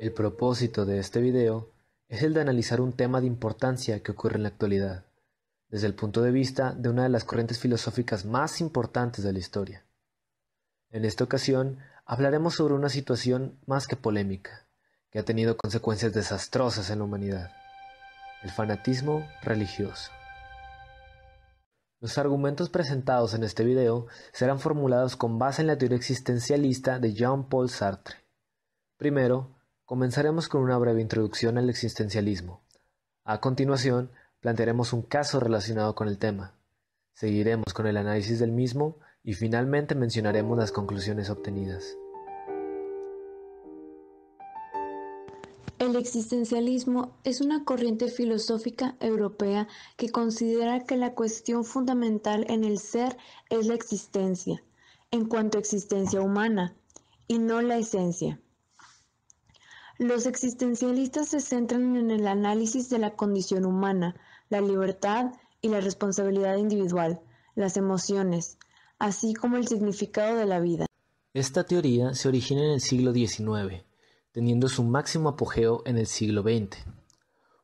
El propósito de este video es el de analizar un tema de importancia que ocurre en la actualidad, desde el punto de vista de una de las corrientes filosóficas más importantes de la historia. En esta ocasión hablaremos sobre una situación más que polémica, que ha tenido consecuencias desastrosas en la humanidad, el fanatismo religioso. Los argumentos presentados en este video serán formulados con base en la teoría existencialista de Jean-Paul Sartre. Primero, Comenzaremos con una breve introducción al existencialismo. A continuación, plantearemos un caso relacionado con el tema. Seguiremos con el análisis del mismo y finalmente mencionaremos las conclusiones obtenidas. El existencialismo es una corriente filosófica europea que considera que la cuestión fundamental en el ser es la existencia, en cuanto a existencia humana, y no la esencia. Los existencialistas se centran en el análisis de la condición humana, la libertad y la responsabilidad individual, las emociones, así como el significado de la vida. Esta teoría se origina en el siglo XIX, teniendo su máximo apogeo en el siglo XX.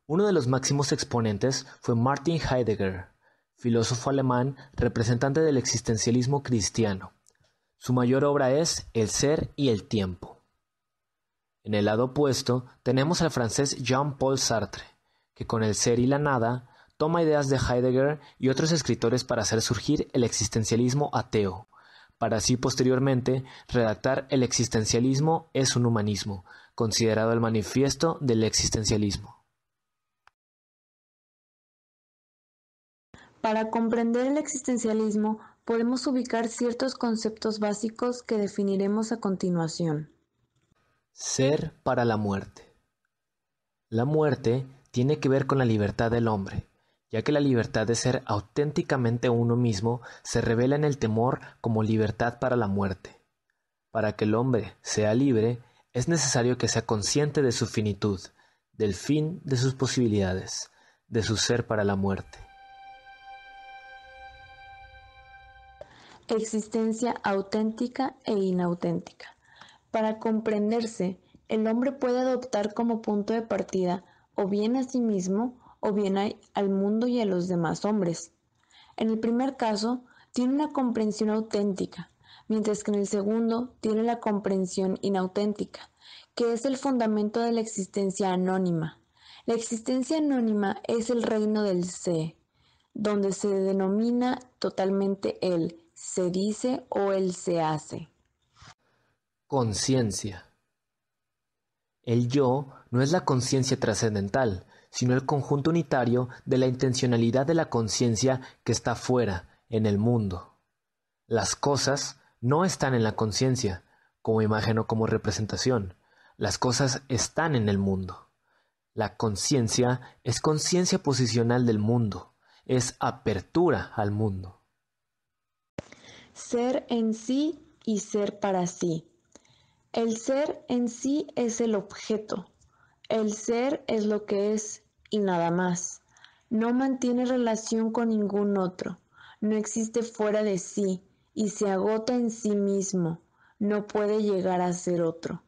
Uno de los máximos exponentes fue Martin Heidegger, filósofo alemán representante del existencialismo cristiano. Su mayor obra es El ser y el tiempo. En el lado opuesto tenemos al francés Jean-Paul Sartre, que con el ser y la nada toma ideas de Heidegger y otros escritores para hacer surgir el existencialismo ateo, para así posteriormente redactar El existencialismo es un humanismo, considerado el manifiesto del existencialismo. Para comprender el existencialismo podemos ubicar ciertos conceptos básicos que definiremos a continuación. Ser para la muerte. La muerte tiene que ver con la libertad del hombre, ya que la libertad de ser auténticamente uno mismo se revela en el temor como libertad para la muerte. Para que el hombre sea libre, es necesario que sea consciente de su finitud, del fin de sus posibilidades, de su ser para la muerte. Existencia auténtica e inauténtica. Para comprenderse, el hombre puede adoptar como punto de partida o bien a sí mismo o bien al mundo y a los demás hombres. En el primer caso, tiene una comprensión auténtica, mientras que en el segundo tiene la comprensión inauténtica, que es el fundamento de la existencia anónima. La existencia anónima es el reino del sé, donde se denomina totalmente el se dice o el se hace. Conciencia. El yo no es la conciencia trascendental, sino el conjunto unitario de la intencionalidad de la conciencia que está fuera, en el mundo. Las cosas no están en la conciencia, como imagen o como representación. Las cosas están en el mundo. La conciencia es conciencia posicional del mundo, es apertura al mundo. Ser en sí y ser para sí. El ser en sí es el objeto. El ser es lo que es y nada más. No mantiene relación con ningún otro. No existe fuera de sí y se agota en sí mismo. No puede llegar a ser otro.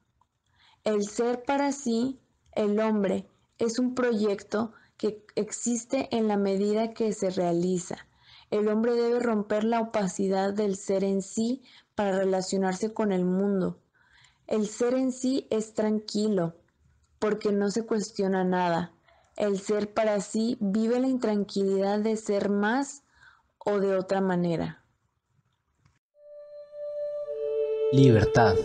El ser para sí, el hombre, es un proyecto que existe en la medida que se realiza. El hombre debe romper la opacidad del ser en sí para relacionarse con el mundo el ser en sí es tranquilo, porque no se cuestiona nada. El ser para sí vive la intranquilidad de ser más o de otra manera. Libertad.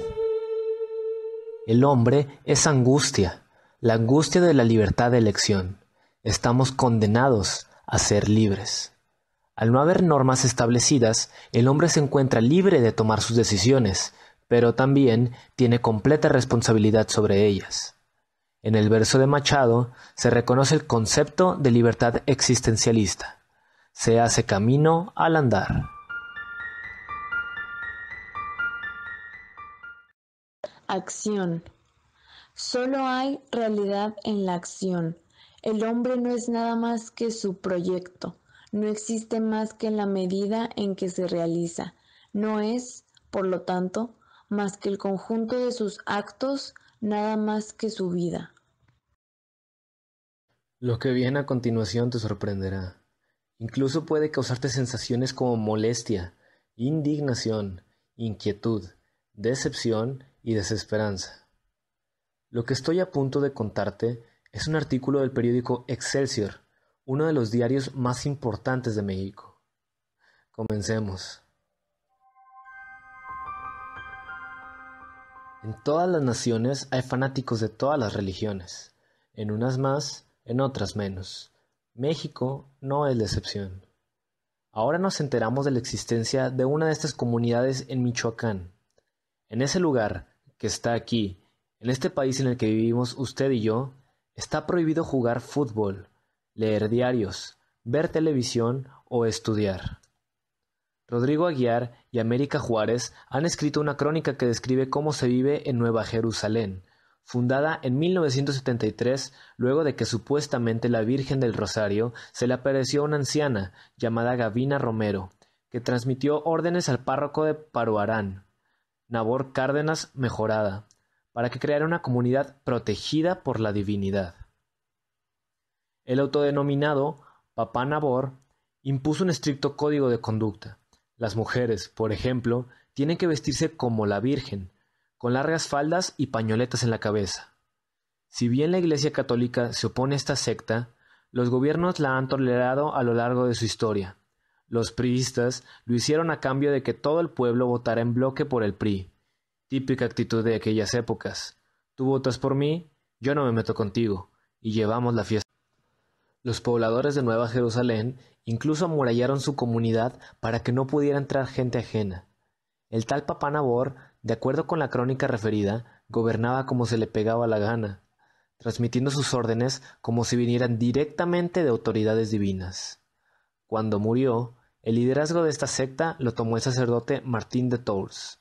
El hombre es angustia, la angustia de la libertad de elección. Estamos condenados a ser libres. Al no haber normas establecidas, el hombre se encuentra libre de tomar sus decisiones, pero también tiene completa responsabilidad sobre ellas. En el verso de Machado se reconoce el concepto de libertad existencialista. Se hace camino al andar. Acción. Solo hay realidad en la acción. El hombre no es nada más que su proyecto. No existe más que en la medida en que se realiza. No es, por lo tanto, más que el conjunto de sus actos nada más que su vida. Lo que viene a continuación te sorprenderá. Incluso puede causarte sensaciones como molestia, indignación, inquietud, decepción y desesperanza. Lo que estoy a punto de contarte es un artículo del periódico Excelsior, uno de los diarios más importantes de México. Comencemos. En todas las naciones hay fanáticos de todas las religiones, en unas más, en otras menos. México no es la excepción. Ahora nos enteramos de la existencia de una de estas comunidades en Michoacán. En ese lugar, que está aquí, en este país en el que vivimos usted y yo, está prohibido jugar fútbol, leer diarios, ver televisión o estudiar. Rodrigo Aguiar y América Juárez han escrito una crónica que describe cómo se vive en Nueva Jerusalén, fundada en 1973 luego de que supuestamente la Virgen del Rosario se le apareció a una anciana llamada Gavina Romero, que transmitió órdenes al párroco de Paruarán, Nabor Cárdenas Mejorada, para que creara una comunidad protegida por la divinidad. El autodenominado Papá Nabor impuso un estricto código de conducta. Las mujeres, por ejemplo, tienen que vestirse como la Virgen, con largas faldas y pañoletas en la cabeza. Si bien la Iglesia católica se opone a esta secta, los gobiernos la han tolerado a lo largo de su historia. Los priistas lo hicieron a cambio de que todo el pueblo votara en bloque por el PRI, típica actitud de aquellas épocas. Tú votas por mí, yo no me meto contigo, y llevamos la fiesta. Los pobladores de Nueva Jerusalén incluso amurallaron su comunidad para que no pudiera entrar gente ajena. El tal Papá Nabor de acuerdo con la crónica referida, gobernaba como se le pegaba la gana, transmitiendo sus órdenes como si vinieran directamente de autoridades divinas. Cuando murió, el liderazgo de esta secta lo tomó el sacerdote Martín de Tours.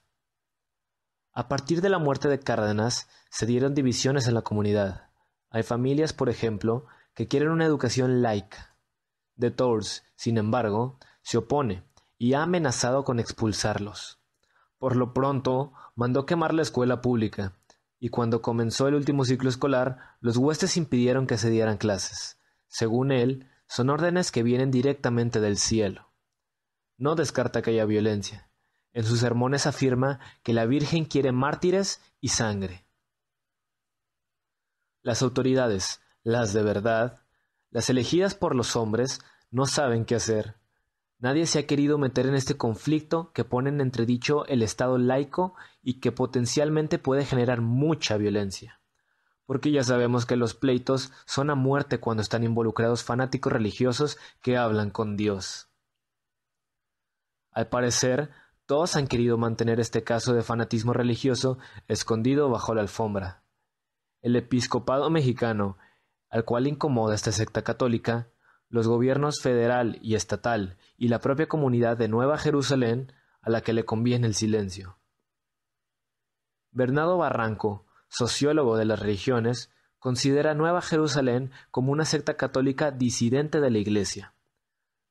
A partir de la muerte de Cárdenas, se dieron divisiones en la comunidad. Hay familias, por ejemplo, que quieren una educación laica. De Tours, sin embargo, se opone y ha amenazado con expulsarlos. Por lo pronto, mandó quemar la escuela pública, y cuando comenzó el último ciclo escolar, los huestes impidieron que se dieran clases. Según él, son órdenes que vienen directamente del cielo. No descarta que haya violencia. En sus sermones afirma que la Virgen quiere mártires y sangre. Las autoridades, las de verdad, las elegidas por los hombres, no saben qué hacer. Nadie se ha querido meter en este conflicto que pone en entredicho el Estado laico y que potencialmente puede generar mucha violencia. Porque ya sabemos que los pleitos son a muerte cuando están involucrados fanáticos religiosos que hablan con Dios. Al parecer, todos han querido mantener este caso de fanatismo religioso escondido bajo la alfombra. El episcopado mexicano, al cual incomoda esta secta católica, los gobiernos federal y estatal y la propia comunidad de Nueva Jerusalén a la que le conviene el silencio. Bernardo Barranco, sociólogo de las religiones, considera Nueva Jerusalén como una secta católica disidente de la Iglesia.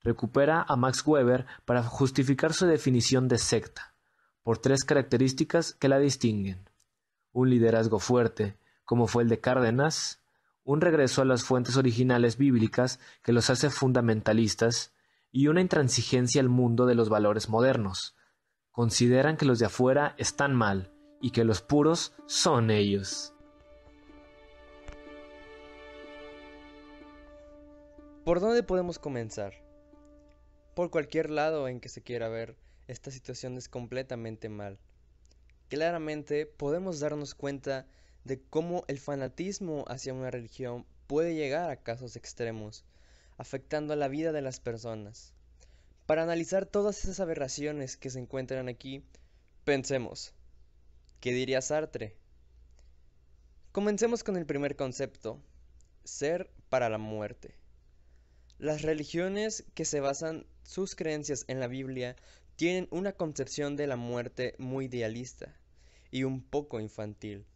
Recupera a Max Weber para justificar su definición de secta, por tres características que la distinguen. Un liderazgo fuerte, como fue el de Cárdenas, un regreso a las fuentes originales bíblicas que los hace fundamentalistas y una intransigencia al mundo de los valores modernos. Consideran que los de afuera están mal y que los puros son ellos. ¿Por dónde podemos comenzar? Por cualquier lado en que se quiera ver, esta situación es completamente mal. Claramente podemos darnos cuenta de cómo el fanatismo hacia una religión puede llegar a casos extremos, afectando a la vida de las personas. Para analizar todas esas aberraciones que se encuentran aquí, pensemos, ¿qué diría Sartre? Comencemos con el primer concepto, ser para la muerte. Las religiones que se basan sus creencias en la Biblia tienen una concepción de la muerte muy idealista y un poco infantil.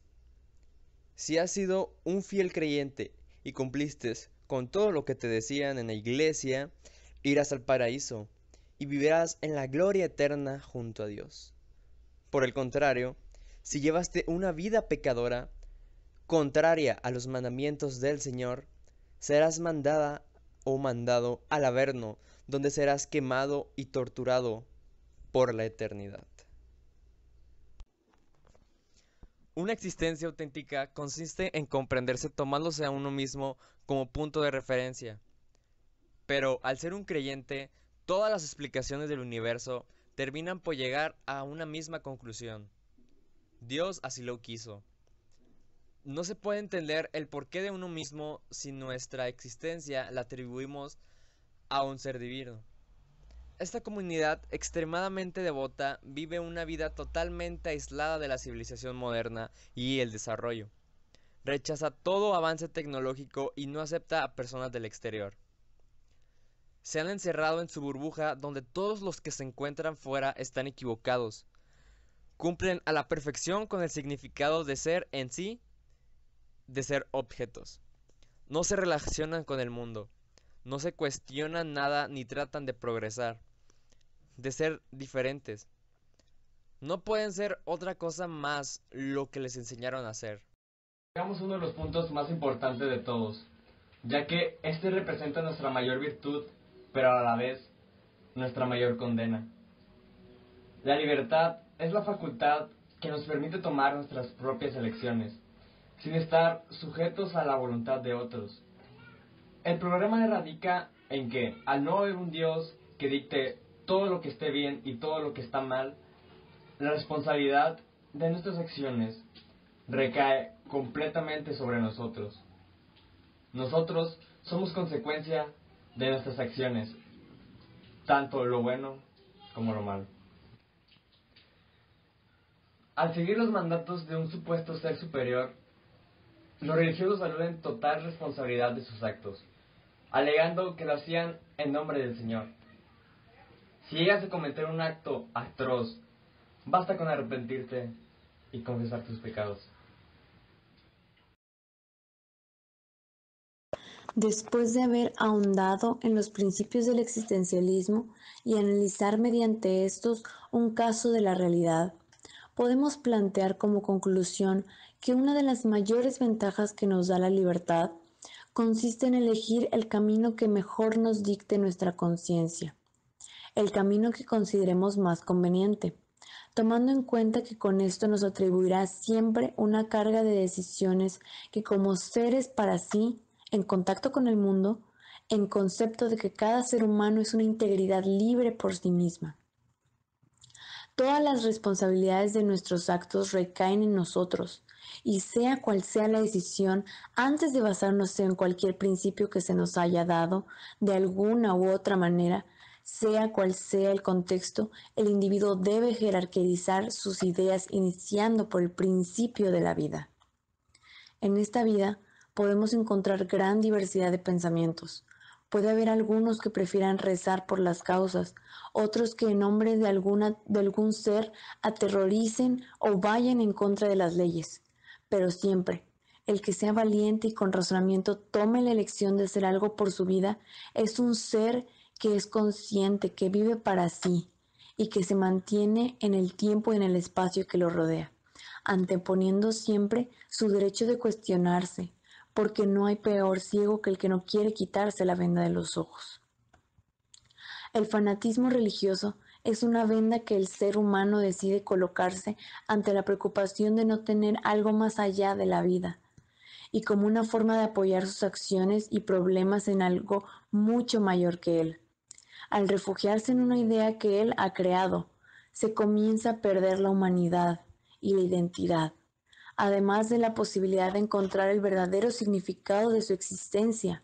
Si has sido un fiel creyente y cumpliste con todo lo que te decían en la iglesia, irás al paraíso y vivirás en la gloria eterna junto a Dios. Por el contrario, si llevaste una vida pecadora, contraria a los mandamientos del Señor, serás mandada o mandado al Averno, donde serás quemado y torturado por la eternidad. Una existencia auténtica consiste en comprenderse tomándose a uno mismo como punto de referencia. Pero al ser un creyente, todas las explicaciones del universo terminan por llegar a una misma conclusión. Dios así lo quiso. No se puede entender el porqué de uno mismo si nuestra existencia la atribuimos a un ser divino. Esta comunidad extremadamente devota vive una vida totalmente aislada de la civilización moderna y el desarrollo. Rechaza todo avance tecnológico y no acepta a personas del exterior. Se han encerrado en su burbuja donde todos los que se encuentran fuera están equivocados. Cumplen a la perfección con el significado de ser en sí de ser objetos. No se relacionan con el mundo, no se cuestionan nada ni tratan de progresar, de ser diferentes. No pueden ser otra cosa más lo que les enseñaron a hacer. Llegamos uno de los puntos más importantes de todos, ya que este representa nuestra mayor virtud, pero a la vez nuestra mayor condena. La libertad es la facultad que nos permite tomar nuestras propias elecciones sin estar sujetos a la voluntad de otros. El problema radica en que, al no haber un Dios que dicte todo lo que esté bien y todo lo que está mal, la responsabilidad de nuestras acciones recae completamente sobre nosotros. Nosotros somos consecuencia de nuestras acciones, tanto lo bueno como lo malo. Al seguir los mandatos de un supuesto ser superior, los religiosos aluden total responsabilidad de sus actos, alegando que lo hacían en nombre del Señor. Si llegas a cometer un acto atroz, basta con arrepentirte y confesar tus pecados. Después de haber ahondado en los principios del existencialismo y analizar mediante estos un caso de la realidad, podemos plantear como conclusión que una de las mayores ventajas que nos da la libertad consiste en elegir el camino que mejor nos dicte nuestra conciencia, el camino que consideremos más conveniente, tomando en cuenta que con esto nos atribuirá siempre una carga de decisiones que como seres para sí, en contacto con el mundo, en concepto de que cada ser humano es una integridad libre por sí misma. Todas las responsabilidades de nuestros actos recaen en nosotros, y sea cual sea la decisión, antes de basarnos en cualquier principio que se nos haya dado, de alguna u otra manera, sea cual sea el contexto, el individuo debe jerarquizar sus ideas iniciando por el principio de la vida. En esta vida podemos encontrar gran diversidad de pensamientos. Puede haber algunos que prefieran rezar por las causas, otros que en nombre de, alguna, de algún ser aterroricen o vayan en contra de las leyes pero siempre, el que sea valiente y con razonamiento tome la elección de hacer algo por su vida es un ser que es consciente, que vive para sí y que se mantiene en el tiempo y en el espacio que lo rodea, anteponiendo siempre su derecho de cuestionarse, porque no hay peor ciego que el que no quiere quitarse la venda de los ojos. El fanatismo religioso es una venda que el ser humano decide colocarse ante la preocupación de no tener algo más allá de la vida y como una forma de apoyar sus acciones y problemas en algo mucho mayor que él. Al refugiarse en una idea que él ha creado, se comienza a perder la humanidad y la identidad, además de la posibilidad de encontrar el verdadero significado de su existencia.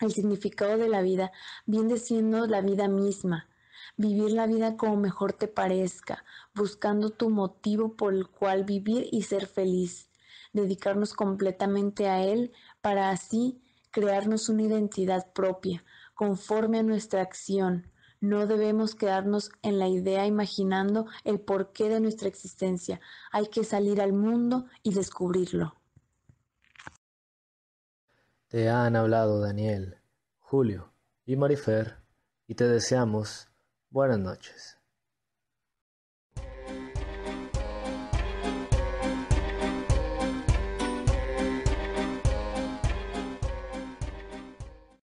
El significado de la vida viene siendo la vida misma, vivir la vida como mejor te parezca, buscando tu motivo por el cual vivir y ser feliz, dedicarnos completamente a Él para así crearnos una identidad propia, conforme a nuestra acción. No debemos quedarnos en la idea imaginando el porqué de nuestra existencia. Hay que salir al mundo y descubrirlo. Te han hablado Daniel, Julio y Marifer y te deseamos Buenas noches.